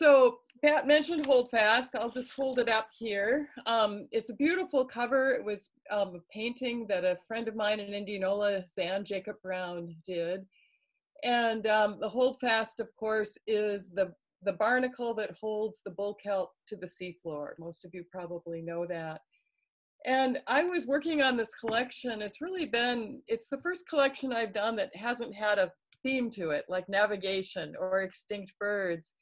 So Pat mentioned Holdfast. I'll just hold it up here. Um, it's a beautiful cover. It was um, a painting that a friend of mine in Indianola, Zan Jacob Brown, did. And um, the Holdfast, of course, is the, the barnacle that holds the bull kelp to the seafloor. Most of you probably know that. And I was working on this collection. It's really been, it's the first collection I've done that hasn't had a theme to it, like navigation or extinct birds.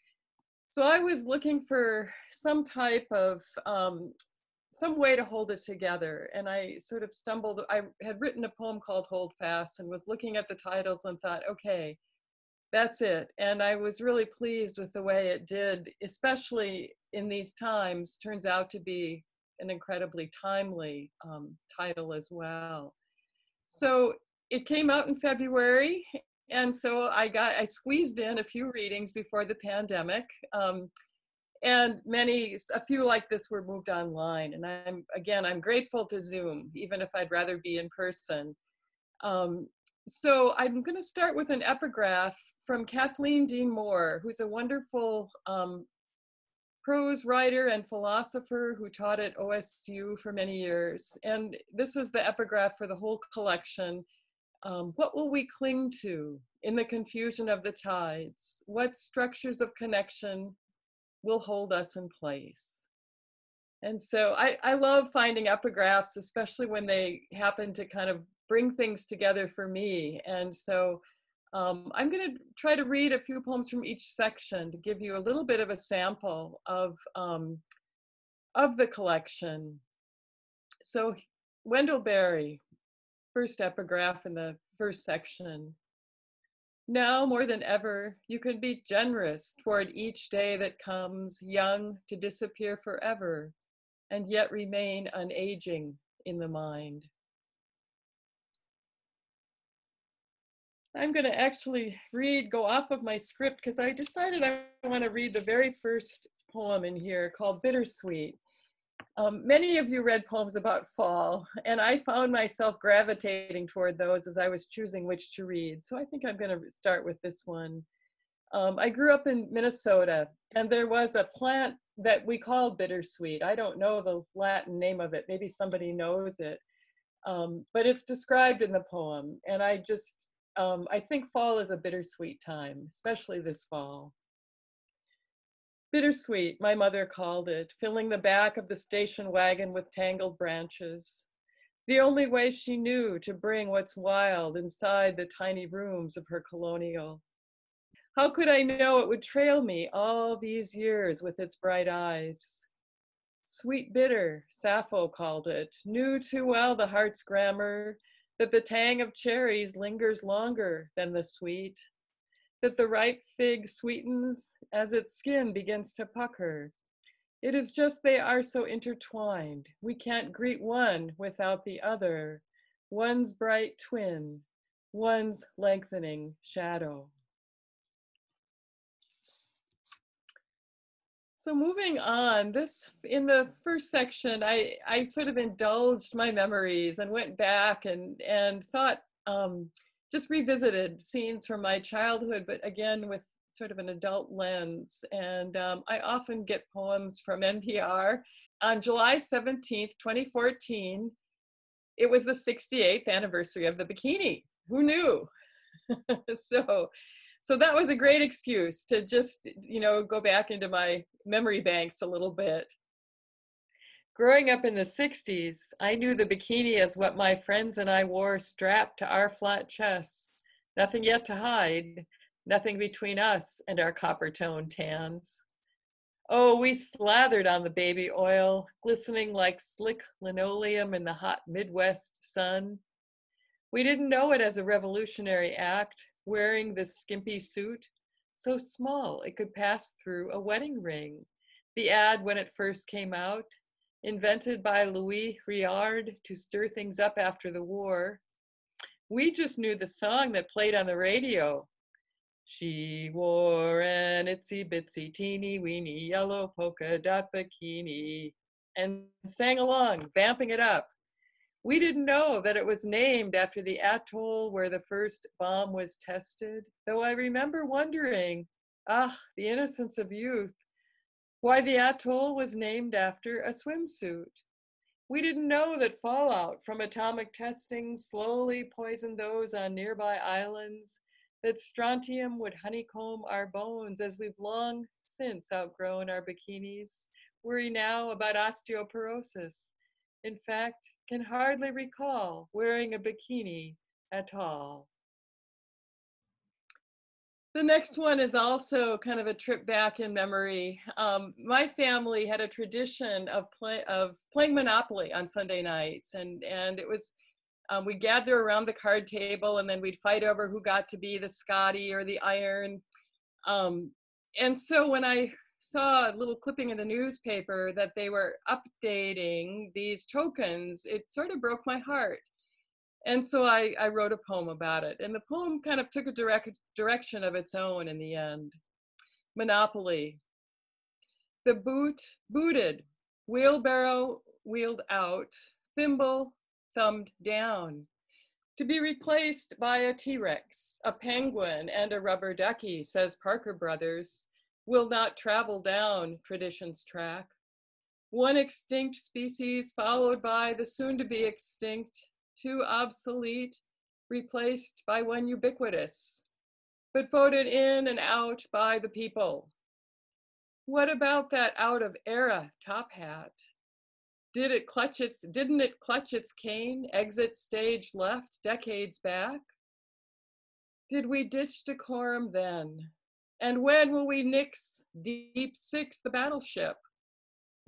So I was looking for some type of, um, some way to hold it together. And I sort of stumbled, I had written a poem called Hold Fast and was looking at the titles and thought, okay, that's it. And I was really pleased with the way it did, especially in these times, turns out to be an incredibly timely um, title as well. So it came out in February and so I got I squeezed in a few readings before the pandemic. Um, and many a few like this were moved online and i'm again i'm grateful to zoom even if i'd rather be in person um, so i'm going to start with an epigraph from kathleen dean moore who's a wonderful um, prose writer and philosopher who taught at osu for many years and this is the epigraph for the whole collection um, what will we cling to in the confusion of the tides? What structures of connection will hold us in place? And so I, I love finding epigraphs, especially when they happen to kind of bring things together for me. And so um, I'm going to try to read a few poems from each section to give you a little bit of a sample of, um, of the collection. So Wendell Berry, first epigraph in the first section. Now more than ever, you can be generous toward each day that comes, young to disappear forever, and yet remain unaging in the mind. I'm going to actually read, go off of my script because I decided I want to read the very first poem in here called Bittersweet. Um, many of you read poems about fall, and I found myself gravitating toward those as I was choosing which to read. So I think I'm going to start with this one. Um, I grew up in Minnesota, and there was a plant that we called bittersweet. I don't know the Latin name of it. Maybe somebody knows it. Um, but it's described in the poem. And I just, um, I think fall is a bittersweet time, especially this fall. Bittersweet, my mother called it, filling the back of the station wagon with tangled branches. The only way she knew to bring what's wild inside the tiny rooms of her colonial. How could I know it would trail me all these years with its bright eyes? Sweet bitter, Sappho called it, knew too well the heart's grammar that the tang of cherries lingers longer than the sweet that the ripe fig sweetens as its skin begins to pucker. It is just they are so intertwined. We can't greet one without the other, one's bright twin, one's lengthening shadow. So moving on, this in the first section, I, I sort of indulged my memories and went back and, and thought, um, just revisited scenes from my childhood, but again with sort of an adult lens. And um, I often get poems from NPR. On July 17th, 2014, it was the 68th anniversary of the bikini. Who knew? so, so that was a great excuse to just, you know, go back into my memory banks a little bit. Growing up in the 60s, I knew the bikini as what my friends and I wore strapped to our flat chests. Nothing yet to hide, nothing between us and our copper toned tans. Oh, we slathered on the baby oil, glistening like slick linoleum in the hot Midwest sun. We didn't know it as a revolutionary act, wearing this skimpy suit, so small it could pass through a wedding ring. The ad, when it first came out, invented by Louis Réard to stir things up after the war. We just knew the song that played on the radio. She wore an itsy bitsy teeny weeny yellow polka dot bikini and sang along, vamping it up. We didn't know that it was named after the atoll where the first bomb was tested, though I remember wondering, ah, the innocence of youth, why the atoll was named after a swimsuit. We didn't know that fallout from atomic testing slowly poisoned those on nearby islands, that strontium would honeycomb our bones as we've long since outgrown our bikinis, worry now about osteoporosis. In fact, can hardly recall wearing a bikini at all. The next one is also kind of a trip back in memory. Um, my family had a tradition of, play, of playing Monopoly on Sunday nights, and, and it was um, we'd gather around the card table and then we'd fight over who got to be the Scotty or the Iron. Um, and so when I saw a little clipping in the newspaper that they were updating these tokens, it sort of broke my heart and so I, I wrote a poem about it. And the poem kind of took a direct direction of its own in the end. Monopoly. The boot booted, wheelbarrow wheeled out, thimble thumbed down, to be replaced by a T-Rex, a penguin, and a rubber ducky, says Parker Brothers, will not travel down tradition's track. One extinct species followed by the soon to be extinct too obsolete, replaced by one ubiquitous, but voted in and out by the people. What about that out of era top hat? Did it clutch its, didn't it clutch its cane, exit stage left decades back? Did we ditch decorum then? And when will we nix deep six the battleship?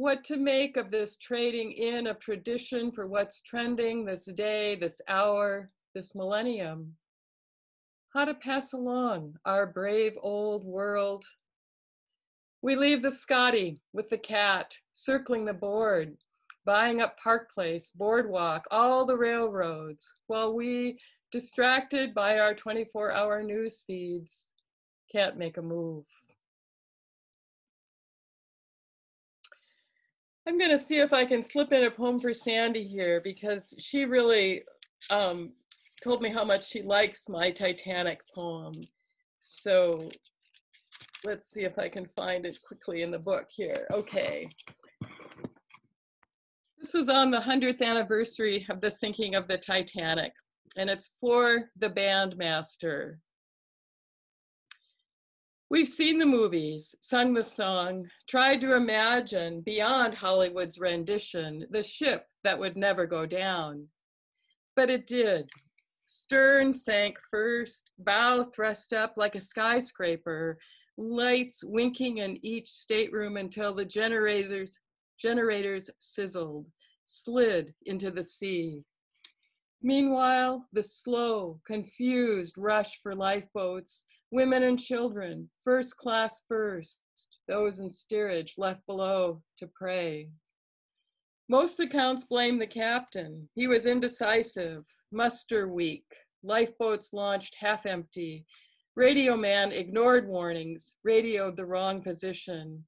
What to make of this trading in of tradition for what's trending this day, this hour, this millennium. How to pass along our brave old world. We leave the Scotty with the cat, circling the board, buying up Park Place, Boardwalk, all the railroads, while we, distracted by our 24 hour news feeds, can't make a move. I'm going to see if I can slip in a poem for Sandy here because she really um, told me how much she likes my Titanic poem. So let's see if I can find it quickly in the book here. Okay. This is on the 100th anniversary of the sinking of the Titanic, and it's for the bandmaster. We've seen the movies, sung the song, tried to imagine beyond Hollywood's rendition the ship that would never go down. But it did. Stern sank first, bow thrust up like a skyscraper, lights winking in each stateroom until the generators, generators sizzled, slid into the sea. Meanwhile, the slow, confused rush for lifeboats Women and children, first class first, those in steerage left below to pray. Most accounts blame the captain. He was indecisive, muster weak, lifeboats launched half empty. Radio man ignored warnings, radioed the wrong position.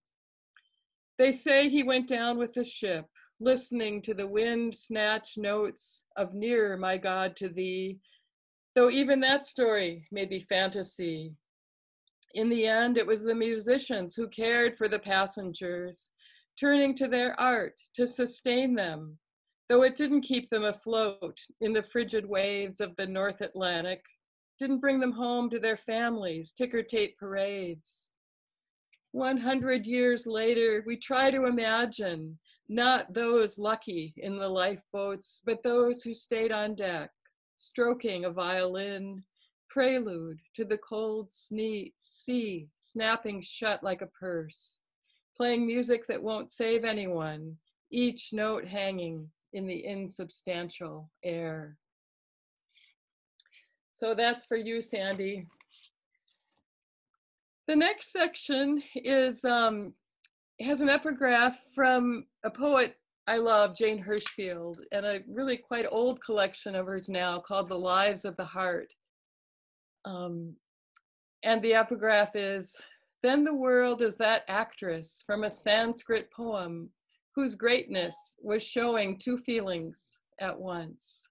They say he went down with the ship, listening to the wind snatch notes of nearer, my God, to thee, Though even that story may be fantasy. In the end, it was the musicians who cared for the passengers, turning to their art to sustain them, though it didn't keep them afloat in the frigid waves of the North Atlantic, didn't bring them home to their families, ticker tape parades. 100 years later, we try to imagine not those lucky in the lifeboats, but those who stayed on deck, stroking a violin, prelude to the cold sea snapping shut like a purse, playing music that won't save anyone, each note hanging in the insubstantial air. So that's for you, Sandy. The next section is um, has an epigraph from a poet I love Jane Hirshfield and a really quite old collection of hers now called The Lives of the Heart. Um, and the epigraph is Then the world is that actress from a Sanskrit poem whose greatness was showing two feelings at once.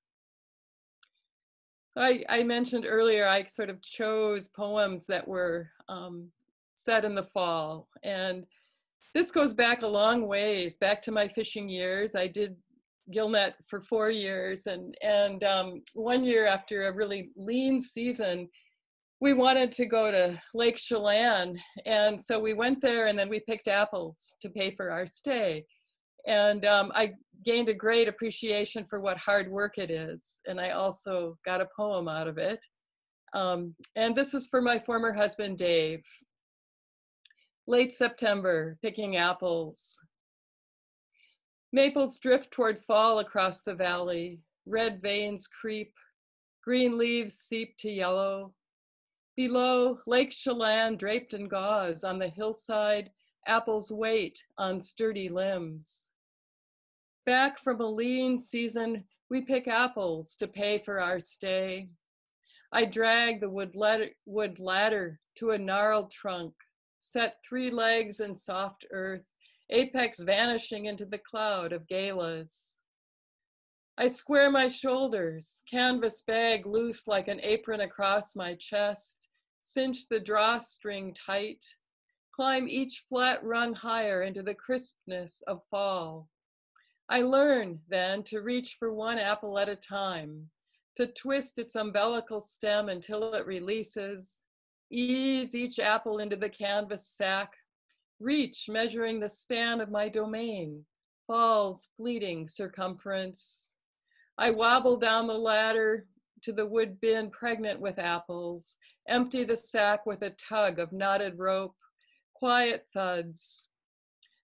So I, I mentioned earlier, I sort of chose poems that were um, set in the fall. And this goes back a long ways, back to my fishing years. I did gillnet for four years, and and um, one year after a really lean season, we wanted to go to Lake Chelan, and so we went there, and then we picked apples to pay for our stay, and um, I gained a great appreciation for what hard work it is, and I also got a poem out of it. Um, and this is for my former husband, Dave. Late September, picking apples. Maples drift toward fall across the valley. Red veins creep. Green leaves seep to yellow. Below, Lake Chelan draped in gauze. On the hillside, apples wait on sturdy limbs. Back from a lean season, we pick apples to pay for our stay. I drag the wood ladder, wood ladder to a gnarled trunk, set three legs in soft earth, apex vanishing into the cloud of galas. I square my shoulders, canvas bag loose like an apron across my chest, cinch the drawstring tight, climb each flat rung higher into the crispness of fall. I learn then to reach for one apple at a time, to twist its umbilical stem until it releases, ease each apple into the canvas sack, reach measuring the span of my domain, fall's fleeting circumference. I wobble down the ladder to the wood bin pregnant with apples, empty the sack with a tug of knotted rope, quiet thuds.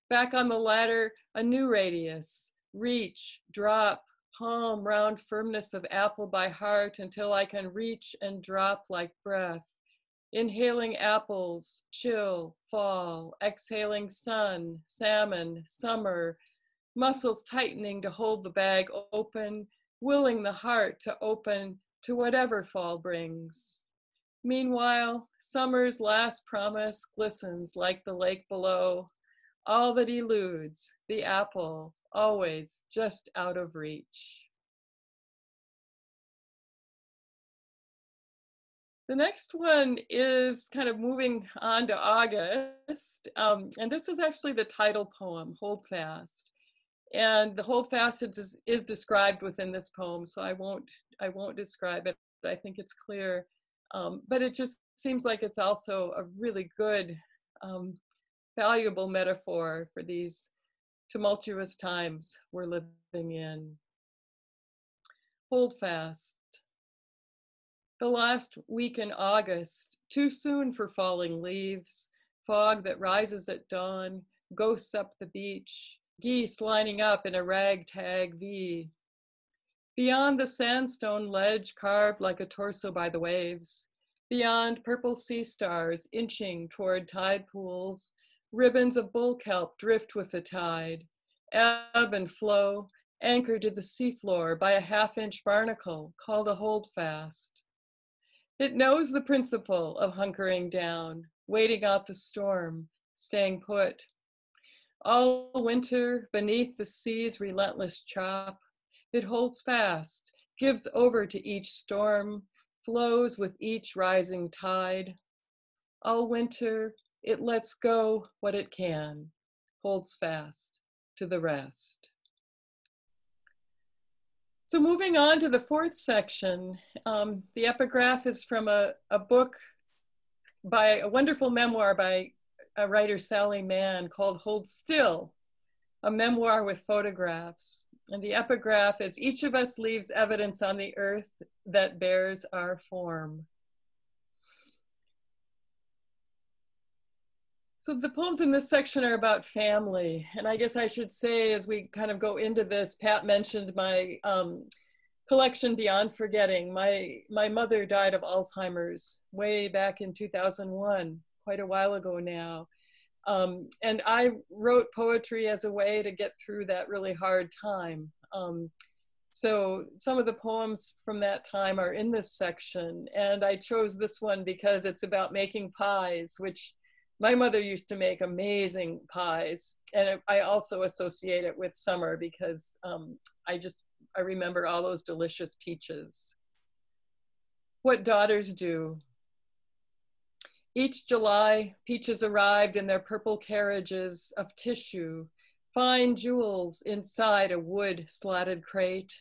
Back on the ladder, a new radius, reach, drop, palm round firmness of apple by heart until I can reach and drop like breath. Inhaling apples, chill, fall, exhaling sun, salmon, summer, muscles tightening to hold the bag open, willing the heart to open to whatever fall brings. Meanwhile, summer's last promise glistens like the lake below. All that eludes, the apple, always just out of reach. The next one is kind of moving on to August, um, and this is actually the title poem, Hold Fast. And the Hold Fast is, is described within this poem, so I won't I won't describe it. I think it's clear, um, but it just seems like it's also a really good, um, valuable metaphor for these tumultuous times we're living in. Hold fast. The last week in August, too soon for falling leaves, fog that rises at dawn, ghosts up the beach, geese lining up in a ragtag V. Beyond the sandstone ledge carved like a torso by the waves, beyond purple sea stars inching toward tide pools, Ribbons of bull kelp drift with the tide, ebb and flow, anchored to the seafloor by a half inch barnacle called a holdfast. It knows the principle of hunkering down, waiting out the storm, staying put. All winter, beneath the sea's relentless chop, it holds fast, gives over to each storm, flows with each rising tide. All winter, it lets go what it can, holds fast to the rest. So moving on to the fourth section, um, the epigraph is from a, a book by a wonderful memoir by a writer, Sally Mann, called Hold Still, a memoir with photographs. And the epigraph is each of us leaves evidence on the earth that bears our form. So the poems in this section are about family. And I guess I should say, as we kind of go into this, Pat mentioned my um, collection Beyond Forgetting. My, my mother died of Alzheimer's way back in 2001, quite a while ago now. Um, and I wrote poetry as a way to get through that really hard time. Um, so some of the poems from that time are in this section. And I chose this one because it's about making pies, which my mother used to make amazing pies and i also associate it with summer because um, i just i remember all those delicious peaches. What daughters do? Each July, peaches arrived in their purple carriages of tissue, fine jewels inside a wood slatted crate.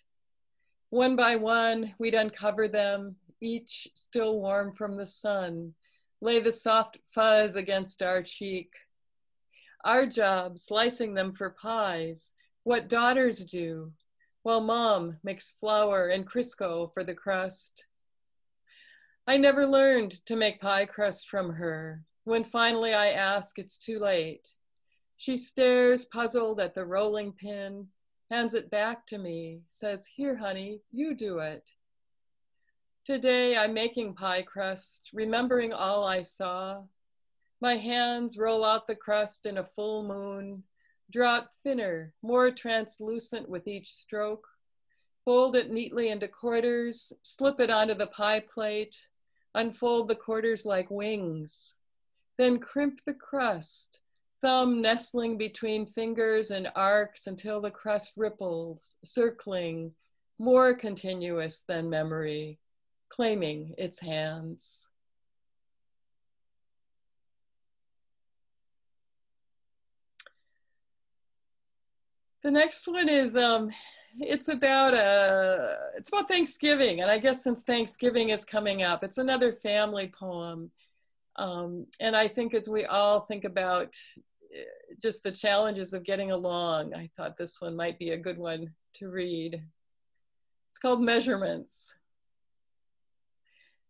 One by one, we'd uncover them, each still warm from the sun, lay the soft fuzz against our cheek. Our job, slicing them for pies, what daughters do, while mom makes flour and Crisco for the crust. I never learned to make pie crust from her. When finally I ask, it's too late. She stares puzzled at the rolling pin, hands it back to me, says, Here, honey, you do it. Today I'm making pie crust, remembering all I saw. My hands roll out the crust in a full moon, it thinner, more translucent with each stroke, fold it neatly into quarters, slip it onto the pie plate, unfold the quarters like wings, then crimp the crust, thumb nestling between fingers and arcs until the crust ripples, circling, more continuous than memory claiming its hands. The next one is um, it's about a uh, it's about Thanksgiving, and I guess since Thanksgiving is coming up, it's another family poem. Um, and I think as we all think about uh, just the challenges of getting along, I thought this one might be a good one to read. It's called Measurements.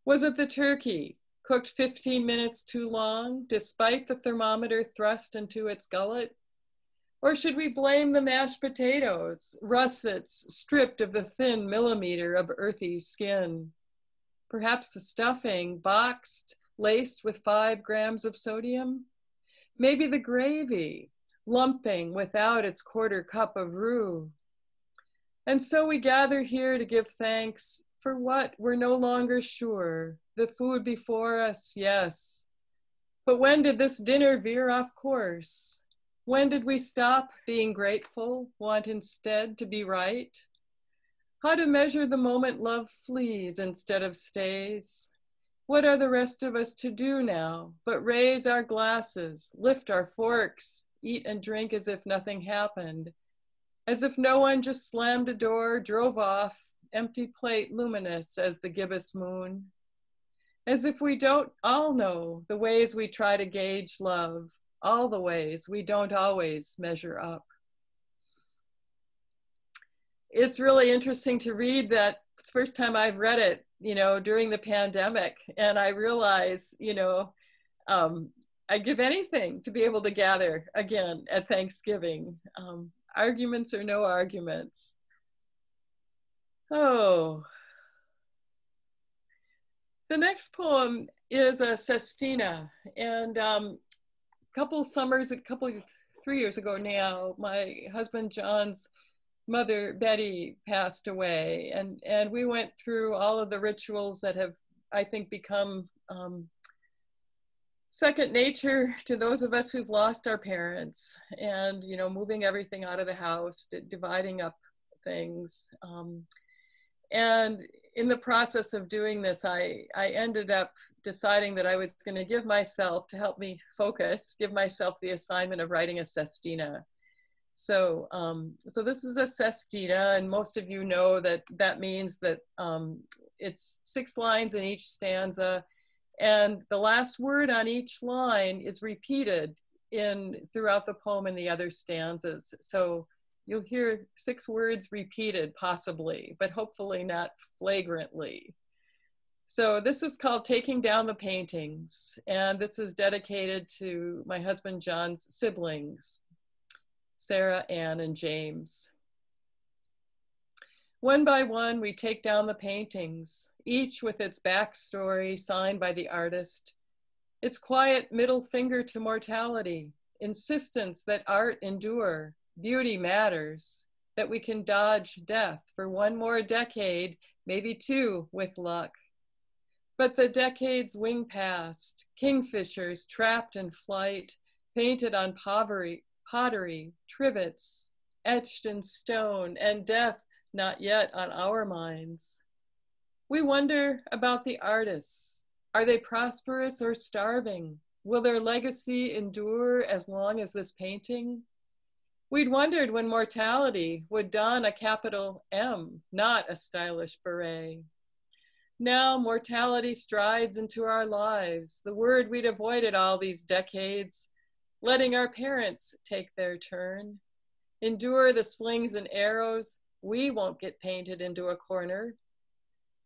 Was it the turkey, cooked 15 minutes too long, despite the thermometer thrust into its gullet? Or should we blame the mashed potatoes, russets stripped of the thin millimeter of earthy skin? Perhaps the stuffing, boxed, laced with five grams of sodium? Maybe the gravy, lumping without its quarter cup of roux. And so we gather here to give thanks for what we're no longer sure. The food before us, yes. But when did this dinner veer off course? When did we stop being grateful, want instead to be right? How to measure the moment love flees instead of stays? What are the rest of us to do now but raise our glasses, lift our forks, eat and drink as if nothing happened, as if no one just slammed a door, drove off, empty plate luminous as the gibbous moon. As if we don't all know the ways we try to gauge love, all the ways we don't always measure up. It's really interesting to read that first time I've read it, you know, during the pandemic. And I realize, you know, um, I'd give anything to be able to gather again at Thanksgiving. Um, arguments or no arguments. Oh. The next poem is a sestina. And um, a couple summers, a couple, three years ago now, my husband John's mother, Betty, passed away. And, and we went through all of the rituals that have, I think, become um, second nature to those of us who've lost our parents and, you know, moving everything out of the house, dividing up things. Um, and in the process of doing this, I, I ended up deciding that I was going to give myself, to help me focus, give myself the assignment of writing a sestina. So, um, so this is a sestina, and most of you know that that means that um, it's six lines in each stanza, and the last word on each line is repeated in throughout the poem and the other stanzas. So you'll hear six words repeated possibly, but hopefully not flagrantly. So this is called Taking Down the Paintings, and this is dedicated to my husband John's siblings, Sarah, Ann, and James. One by one, we take down the paintings, each with its backstory signed by the artist, its quiet middle finger to mortality, insistence that art endure, beauty matters, that we can dodge death for one more decade, maybe two with luck. But the decades wing past, kingfishers trapped in flight, painted on pottery, pottery, trivets, etched in stone, and death not yet on our minds. We wonder about the artists, Are they prosperous or starving? Will their legacy endure as long as this painting? We'd wondered when mortality would don a capital M, not a stylish beret. Now mortality strides into our lives, the word we'd avoided all these decades, letting our parents take their turn. Endure the slings and arrows, we won't get painted into a corner.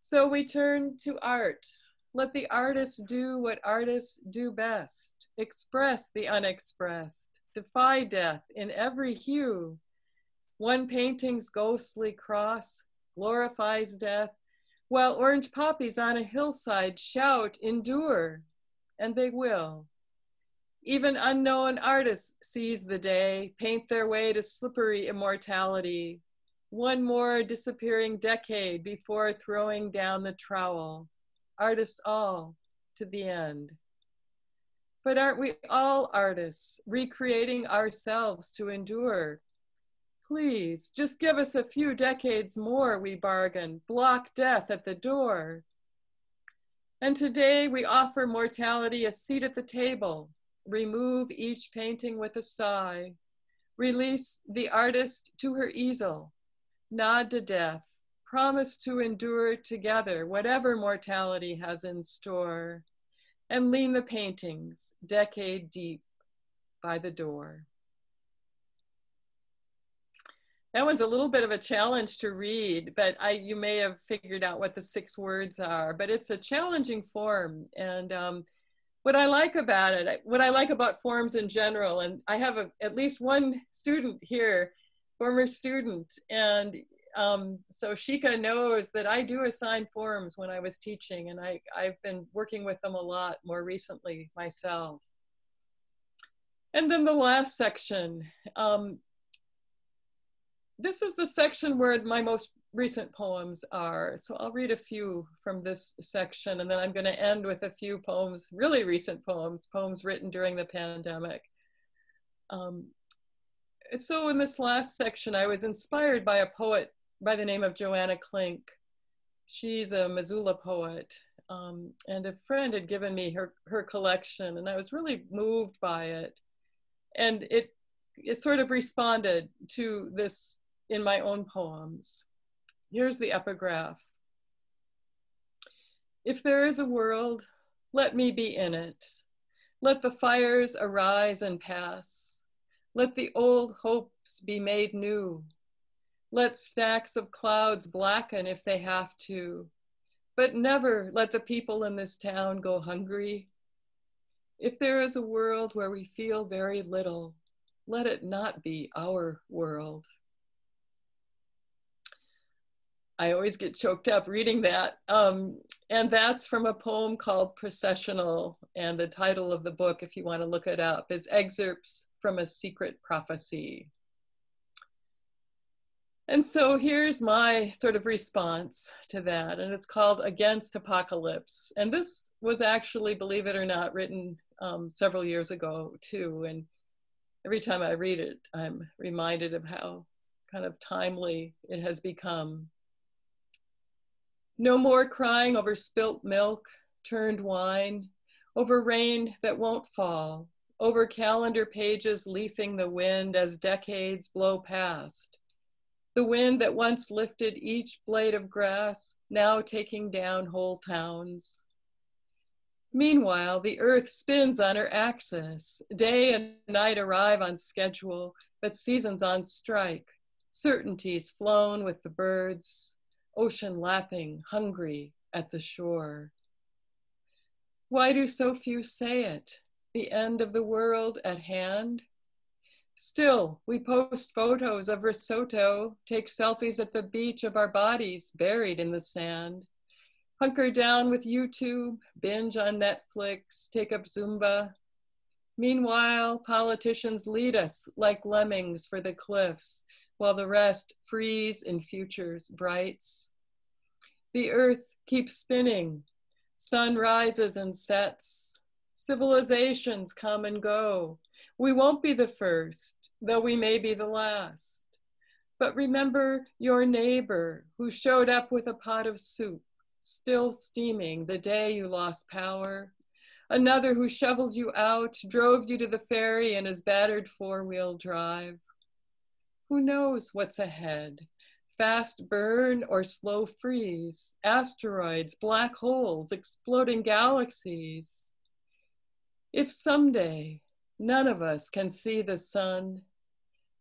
So we turn to art. Let the artist do what artists do best express the unexpressed, defy death in every hue. One painting's ghostly cross glorifies death, while orange poppies on a hillside shout, endure, and they will. Even unknown artists seize the day, paint their way to slippery immortality. One more disappearing decade before throwing down the trowel. Artists all to the end. But aren't we all artists, recreating ourselves to endure? Please, just give us a few decades more, we bargain, block death at the door. And today we offer mortality a seat at the table, remove each painting with a sigh, release the artist to her easel, nod to death, promise to endure together whatever mortality has in store, and lean the paintings decade deep by the door. That one's a little bit of a challenge to read, but I, you may have figured out what the six words are, but it's a challenging form. And um, what I like about it, what I like about forms in general, and I have a, at least one student here, former student, and um, so Shika knows that I do assign forms when I was teaching, and I, I've been working with them a lot more recently myself. And then the last section. Um, this is the section where my most recent poems are. So I'll read a few from this section and then I'm going to end with a few poems, really recent poems, poems written during the pandemic. Um, so in this last section, I was inspired by a poet by the name of Joanna Klink. She's a Missoula poet. Um, and a friend had given me her, her collection and I was really moved by it. And it, it sort of responded to this in my own poems. Here's the epigraph. If there is a world, let me be in it. Let the fires arise and pass. Let the old hopes be made new. Let stacks of clouds blacken if they have to. But never let the people in this town go hungry. If there is a world where we feel very little, let it not be our world. I always get choked up reading that. Um, and that's from a poem called Processional. And the title of the book, if you want to look it up, is Excerpts from a Secret Prophecy. And so here's my sort of response to that. And it's called Against Apocalypse. And this was actually, believe it or not, written um, several years ago too. And every time I read it, I'm reminded of how kind of timely it has become no more crying over spilt milk, turned wine, over rain that won't fall, over calendar pages leafing the wind as decades blow past. The wind that once lifted each blade of grass, now taking down whole towns. Meanwhile, the earth spins on her axis. Day and night arrive on schedule, but seasons on strike. Certainties flown with the birds, ocean lapping, hungry at the shore. Why do so few say it? The end of the world at hand? Still, we post photos of risotto, take selfies at the beach of our bodies buried in the sand, hunker down with YouTube, binge on Netflix, take up Zumba. Meanwhile, politicians lead us like lemmings for the cliffs, while the rest freeze in futures brights. The earth keeps spinning, sun rises and sets, civilizations come and go. We won't be the first, though we may be the last. But remember your neighbor who showed up with a pot of soup, still steaming the day you lost power. Another who shoveled you out, drove you to the ferry in his battered four wheel drive. Who knows what's ahead? Fast burn or slow freeze, asteroids, black holes, exploding galaxies. If someday none of us can see the sun,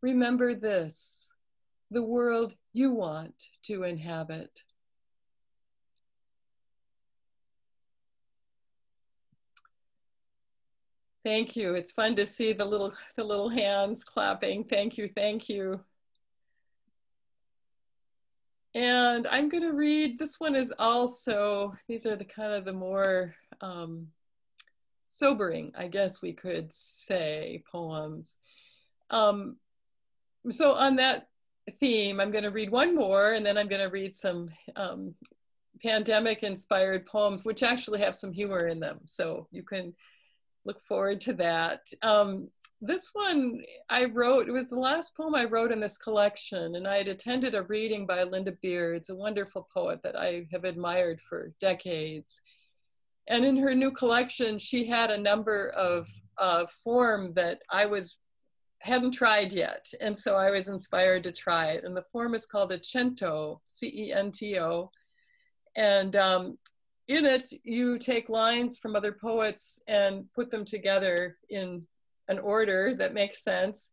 remember this the world you want to inhabit. Thank you. It's fun to see the little the little hands clapping. Thank you. Thank you. And I'm going to read, this one is also, these are the kind of the more um, sobering, I guess we could say, poems. Um, so on that theme, I'm going to read one more and then I'm going to read some um, pandemic inspired poems, which actually have some humor in them. So you can look forward to that. Um, this one I wrote, it was the last poem I wrote in this collection, and I had attended a reading by Linda Bierds, a wonderful poet that I have admired for decades. And in her new collection, she had a number of uh, form that I was hadn't tried yet, and so I was inspired to try it. And the form is called a cento, C-E-N-T-O, and um, in it you take lines from other poets and put them together in an order that makes sense.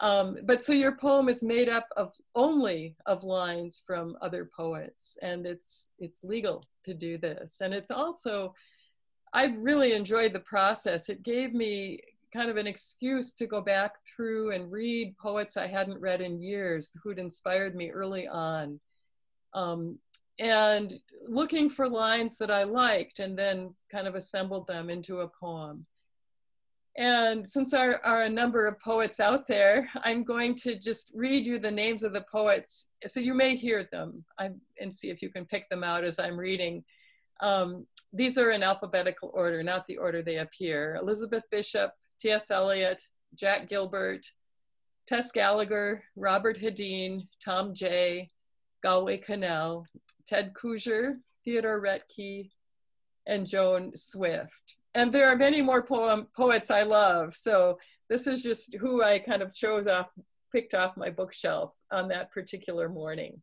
Um, but so your poem is made up of only of lines from other poets, and it's it's legal to do this. And it's also, I really enjoyed the process. It gave me kind of an excuse to go back through and read poets I hadn't read in years who'd inspired me early on. Um, and looking for lines that I liked and then kind of assembled them into a poem. And since there are a number of poets out there, I'm going to just read you the names of the poets. So you may hear them I'm, and see if you can pick them out as I'm reading. Um, these are in alphabetical order, not the order they appear. Elizabeth Bishop, T.S. Eliot, Jack Gilbert, Tess Gallagher, Robert Hedin, Tom Jay, Galway Kinnell, Ted Kooser, Theodore Roethke, and Joan Swift and there are many more poem, poets I love. So this is just who I kind of chose off, picked off my bookshelf on that particular morning.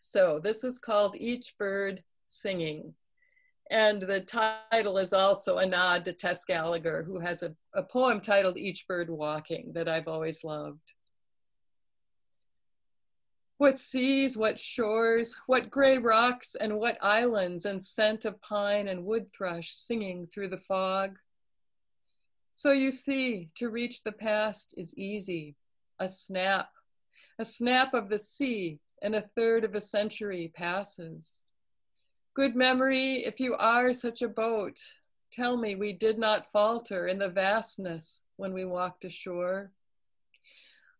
So this is called Each Bird Singing. And the title is also a nod to Tess Gallagher, who has a, a poem titled Each Bird Walking that I've always loved. What seas, what shores, what gray rocks, and what islands, and scent of pine and wood thrush singing through the fog. So you see, to reach the past is easy. A snap, a snap of the sea, and a third of a century passes. Good memory, if you are such a boat, tell me we did not falter in the vastness when we walked ashore.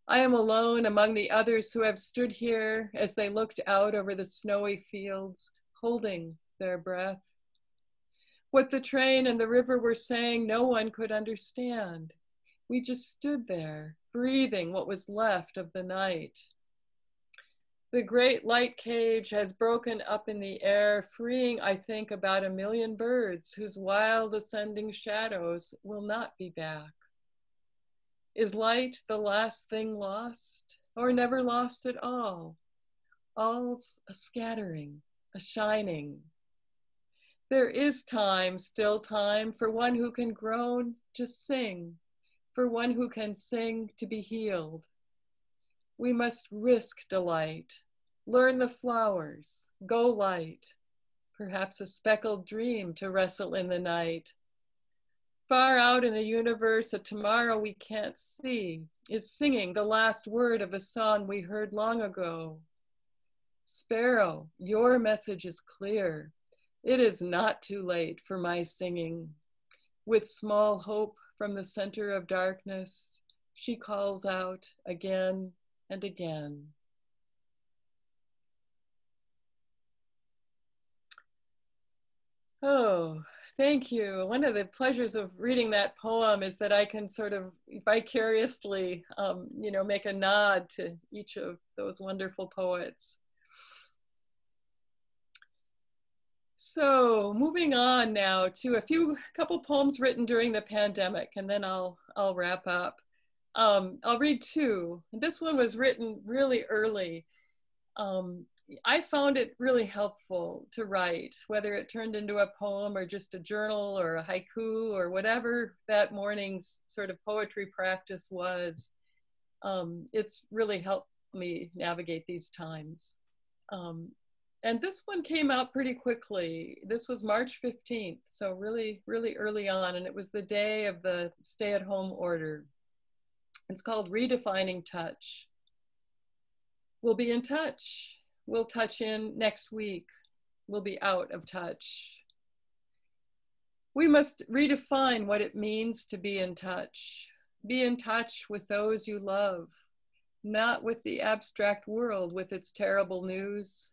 I am alone among the others who have stood here as they looked out over the snowy fields, holding their breath. What the train and the river were saying, no one could understand. We just stood there, breathing what was left of the night. The great light cage has broken up in the air, freeing, I think, about a million birds whose wild ascending shadows will not be back. Is light the last thing lost, or never lost at all? All's a scattering, a shining. There is time, still time, for one who can groan to sing, for one who can sing to be healed. We must risk delight, learn the flowers, go light, perhaps a speckled dream to wrestle in the night far out in a universe of tomorrow we can't see, is singing the last word of a song we heard long ago. Sparrow, your message is clear. It is not too late for my singing. With small hope from the center of darkness, she calls out again and again. Oh, Thank you. One of the pleasures of reading that poem is that I can sort of vicariously, um, you know, make a nod to each of those wonderful poets. So moving on now to a few couple poems written during the pandemic, and then I'll I'll wrap up. Um, I'll read two. This one was written really early. Um, I found it really helpful to write, whether it turned into a poem or just a journal or a haiku or whatever that morning's sort of poetry practice was. Um, it's really helped me navigate these times. Um, and this one came out pretty quickly. This was March 15th, so really, really early on, and it was the day of the stay at home order. It's called Redefining Touch. We'll be in touch. We'll touch in next week. We'll be out of touch. We must redefine what it means to be in touch. Be in touch with those you love, not with the abstract world with its terrible news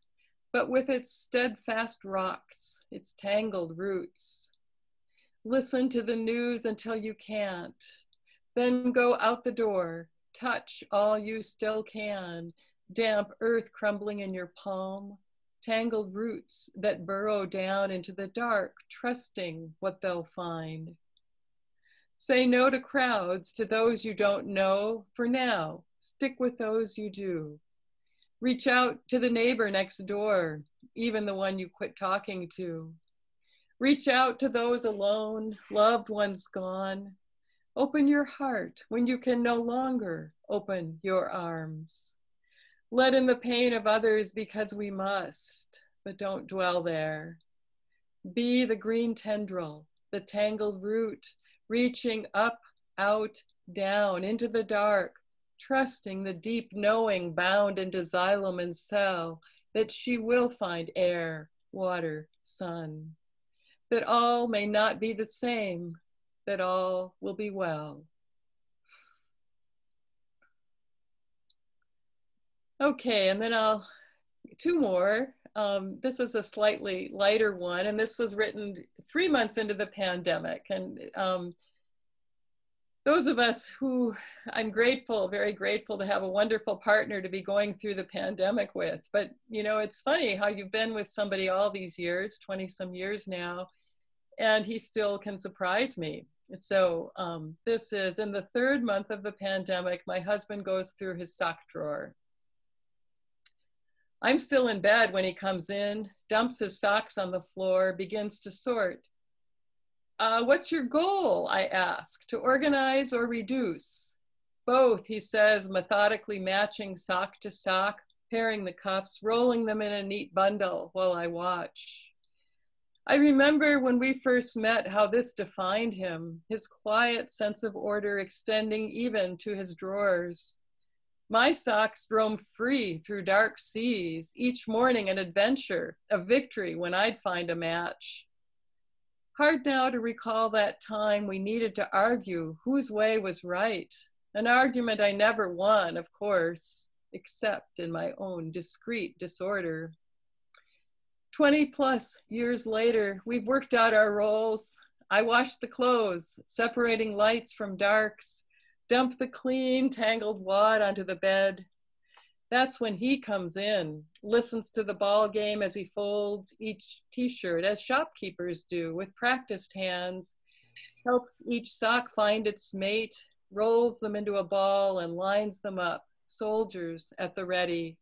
but with its steadfast rocks, its tangled roots. Listen to the news until you can't, then go out the door, touch all you still can, damp earth crumbling in your palm, tangled roots that burrow down into the dark, trusting what they'll find. Say no to crowds, to those you don't know for now. Stick with those you do. Reach out to the neighbor next door, even the one you quit talking to. Reach out to those alone, loved ones gone. Open your heart when you can no longer open your arms. Let in the pain of others because we must, but don't dwell there. Be the green tendril, the tangled root, reaching up, out, down, into the dark, trusting the deep knowing bound into xylem and cell that she will find air, water, sun, that all may not be the same, that all will be well. Okay, and then I'll, two more. Um, this is a slightly lighter one, and this was written three months into the pandemic. And um, those of us who I'm grateful, very grateful to have a wonderful partner to be going through the pandemic with. But you know, it's funny how you've been with somebody all these years, 20 some years now, and he still can surprise me. So um, this is in the third month of the pandemic, my husband goes through his sock drawer. I'm still in bed when he comes in, dumps his socks on the floor, begins to sort. Uh, what's your goal? I ask. To organize or reduce? Both, he says, methodically matching sock to sock, pairing the cuffs, rolling them in a neat bundle while I watch. I remember when we first met how this defined him, his quiet sense of order extending even to his drawers. My socks roam free through dark seas, each morning an adventure, a victory when I'd find a match. Hard now to recall that time we needed to argue whose way was right. An argument I never won, of course, except in my own discreet disorder. 20 plus years later, we've worked out our roles. I wash the clothes, separating lights from darks, dump the clean, tangled wad onto the bed, that's when he comes in, listens to the ball game as he folds each t-shirt, as shopkeepers do with practiced hands, helps each sock find its mate, rolls them into a ball and lines them up, soldiers at the ready.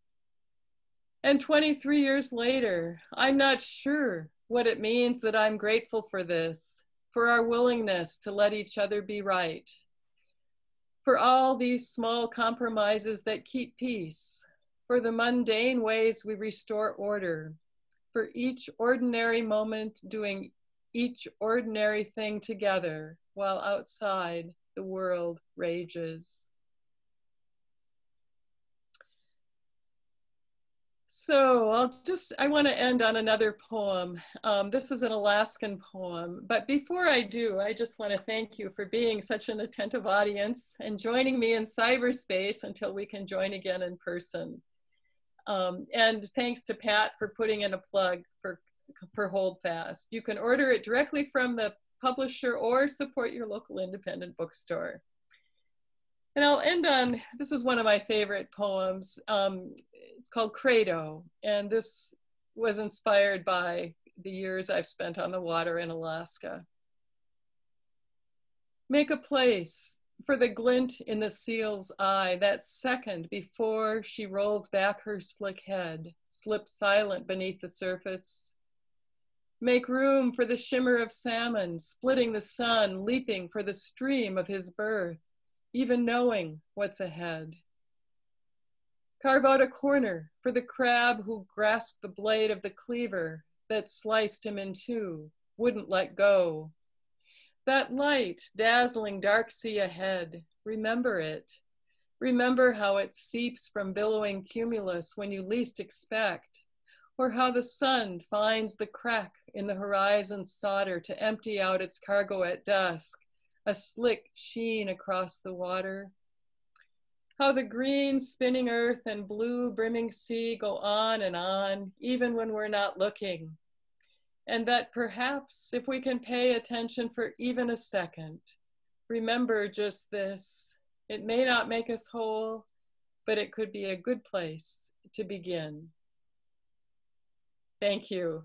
And 23 years later, I'm not sure what it means that I'm grateful for this, for our willingness to let each other be right, for all these small compromises that keep peace, for the mundane ways we restore order, for each ordinary moment doing each ordinary thing together while outside the world rages. So I'll just, I want to end on another poem. Um, this is an Alaskan poem, but before I do, I just want to thank you for being such an attentive audience and joining me in cyberspace until we can join again in person. Um, and thanks to Pat for putting in a plug for, for Holdfast. You can order it directly from the publisher or support your local independent bookstore. And I'll end on, this is one of my favorite poems. Um, it's called Credo. And this was inspired by the years I've spent on the water in Alaska. Make a place for the glint in the seal's eye, that second before she rolls back her slick head, slips silent beneath the surface. Make room for the shimmer of salmon, splitting the sun, leaping for the stream of his birth, even knowing what's ahead. Carve out a corner for the crab who grasped the blade of the cleaver that sliced him in two, wouldn't let go, that light, dazzling dark sea ahead, remember it. Remember how it seeps from billowing cumulus when you least expect, or how the sun finds the crack in the horizon solder to empty out its cargo at dusk, a slick sheen across the water. How the green spinning earth and blue brimming sea go on and on, even when we're not looking and that perhaps if we can pay attention for even a second, remember just this it may not make us whole, but it could be a good place to begin. Thank you.